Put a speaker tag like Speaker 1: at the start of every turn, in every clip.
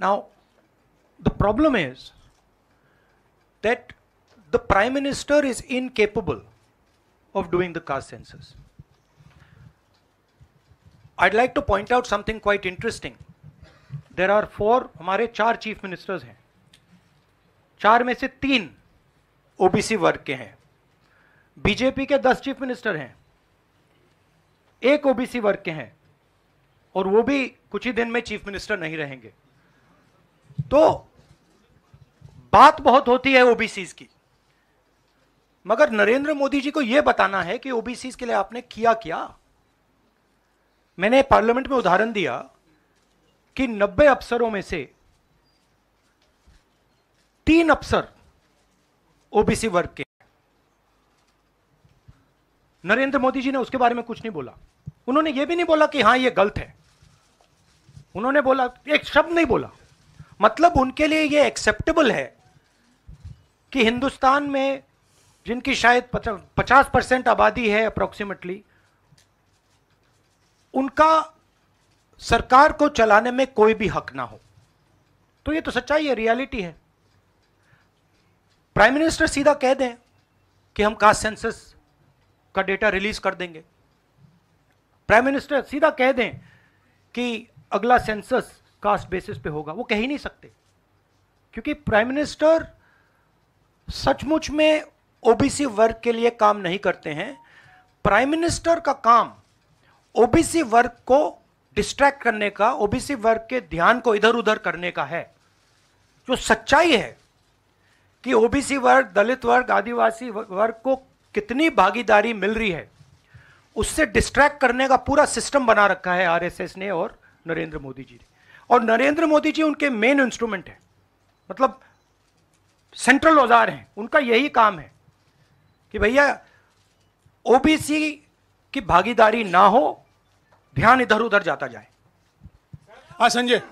Speaker 1: Now, the problem is that the Prime Minister is incapable of doing the caste census. I'd like to point out something quite interesting. There are four, हमारे चार chief ministers हैं चार में से तीन OBC वर्ग के हैं बीजेपी के दस चीफ मिनिस्टर हैं एक ओबीसी वर्ग के हैं और वो भी कुछ ही दिन में चीफ मिनिस्टर नहीं रहेंगे तो बात बहुत होती है ओबीसी की। मगर नरेंद्र मोदी जी को यह बताना है कि ओबीसी के लिए आपने किया क्या? मैंने पार्लियामेंट में उदाहरण दिया कि 90 अफसरों में से तीन अफसर ओबीसी वर्ग के नरेंद्र मोदी जी ने उसके बारे में कुछ नहीं बोला। उन्होंने यह भी नहीं बोला कि हाँ यह गलत है। उन्होंने बोला, एक शब्द नहीं बोला। मतलब उनके लिए यह एक्सेप्टेबल है कि हिंदुस्तान में जिनकी शायद पचास परसेंट आबादी है अप्रोक्सीमेटली उनका सरकार को चलाने में कोई भी हक ना हो। तो ये तो सच्चाई है रियलिटी है। प्राइम मिनिस्टर सीधा कह दें कि हम कास्ट सेंसस का डेटा रिलीज़ कर देंगे। प्राइम मिनिस्टर सीधा कह दें कि अगला सेंसस कास्ट बेसिस पे होगा, वो कह ही नहीं सकते। क्योंकि प्राइम मिनिस्टर सचमुच में ओबीसी वर्ग के लिए काम नहीं करते हैं। प्राइम मिनिस्टर का काम ओबीसी वर्ग को डिस्ट्रैक्ट करने का, ओबीसी वर्ग के ध्यान को इधर उधर करने का है। जो सच्चाई है कि ओबीसी वर्ग, दलित वर्ग, आदिवासी वर्ग को कितनी भागीदारी मिल रही है, उससे डिस्ट्रैक्ट करने का पूरा सिस्टम बना रखा है आरएसएस ने और नरेंद्र मोदी जी ने। और नरेंद्र मोदी जी उनके मेन इंस्ट्रूमेंट है। मतलब सेंट्रल औज़ार हैं उनका यही काम है कि भैया ओबीसी की भागीदारी ना हो ध्यान इधर उधर जाता जाए।
Speaker 2: हाँ संजय।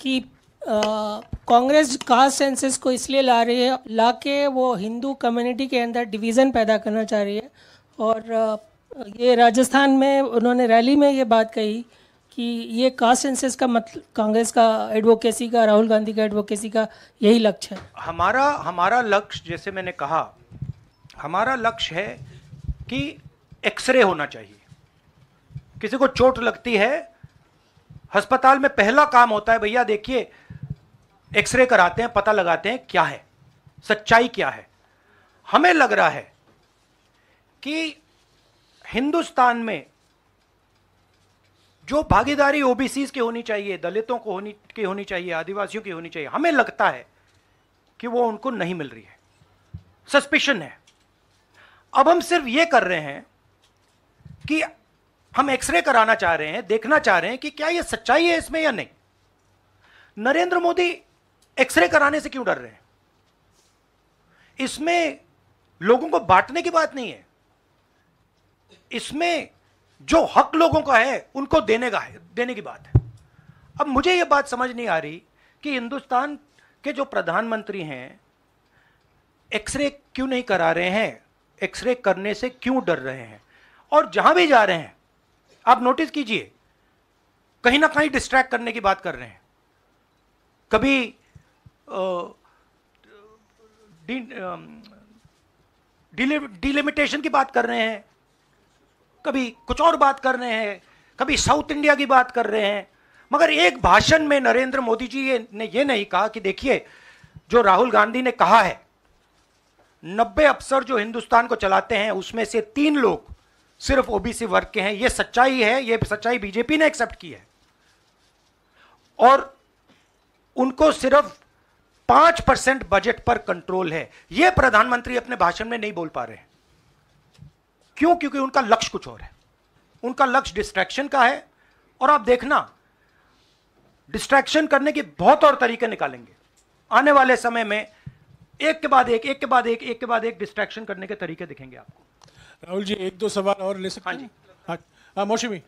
Speaker 3: कि कांग्रेस कास्ट सेंसस को इसलिए ला रही है ला के वो हिंदू कम्युनिटी के अंदर डिवीज़न पैदा करना चाह रही है और आ, ये राजस्थान में उन्होंने रैली में ये बात कही कि ये कास्ट सेंसस का मतलब कांग्रेस का एडवोकेसी का, राहुल गांधी का एडवोकेसी का यही लक्ष्य है।
Speaker 1: हमारा हमारा लक्ष्य, जैसे मैंने कहा, हमारा लक्ष्य है कि एक्सरे होना चाहिए। किसी को चोट लगती है, अस्पताल में पहला काम होता है, भैया देखिए, एक्सरे कराते हैं, पता लगाते हैं क्या है, सच्चाई क्या है। हमें लग रहा है कि हिंदुस्तान में जो भागीदारी ओबीसी की होनी चाहिए, दलितों को होनी, की होनी चाहिए, आदिवासियों की होनी चाहिए, हमें लगता है कि वो उनको नहीं मिल रही है। सस्पिशन है। अब हम सिर्फ़ ये कर रहे हैं कि हम एक्सरे कराना चाह रहे हैं, देखना चाह रहे हैं कि क्या ये सच्चाई है इसमें या नहीं। नरेंद्र मोदी एक्सरे कराने से क्यों डर रहे हैं? इसमें लोगों को बांटने की बात नहीं है। इसमें जो हक लोगों का है, उनको देने का है, देने की बात है। अब मुझे यह बात समझ नहीं आ रही कि हिंदुस्तान के जो प्रधानमंत्री हैं, एक्सरे क्यों नहीं करा रहे हैं? एक्सरे करने से क्यों डर रहे हैं? और जहाँ भी जा रहे हैं, आप नोटिस कीजिए, कहीं ना कहीं डिस्ट्रैक्ट करने की बात कर रहे हैं। कभी डिलिमिटेशन की बात कर रहे हैं कभी कुछ और बात कर रहे हैं, कभी साउथ इंडिया की बात कर रहे हैं। मगर एक भाषण में नरेंद्र मोदी जी ने यह नहीं कहा कि देखिए, जो राहुल गांधी ने कहा है, नब्बे अफसर जो हिंदुस्तान को चलाते हैं, उसमें से तीन लोग सिर्फ़ ओबीसी वर्ग के हैं। यह सच्चाई है यह सच्चाई बीजेपी ने एक्सेप्ट की है। और उनको सिर्फ़ पाँच परसेंट बजट पर कंट्रोल है। यह प्रधानमंत्री अपने भाषण में नहीं बोल पा रहे हैं। क्यों? क्योंकि उनका लक्ष्य कुछ और है। उनका लक्ष्य डिस्ट्रैक्शन का है। और आप देखना डिस्ट्रैक्शन करने के बहुत और तरीके निकालेंगे। आने वाले समय में एक के बाद एक एक के बाद एक एक के बाद एक डिस्ट्रैक्शन करने के तरीके दिखेंगे आपको।
Speaker 2: राहुल जी एक दो सवाल और ले सकते
Speaker 1: हाँ जी।
Speaker 2: हाँ, हाँ मौसमी।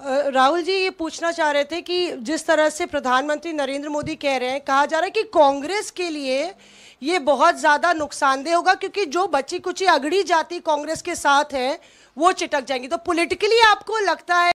Speaker 4: राहुल जी ये पूछना चाह रहे थे कि जिस तरह से प्रधानमंत्री नरेंद्र मोदी कह रहे हैं कहा जा रहा है कि कांग्रेस के लिए ये बहुत ज़्यादा नुकसानदेह होगा, क्योंकि जो बची कुची अगड़ी जाती कांग्रेस के साथ है, वो चिटक जाएँगी। तो पॉलिटिकली आपको लगता है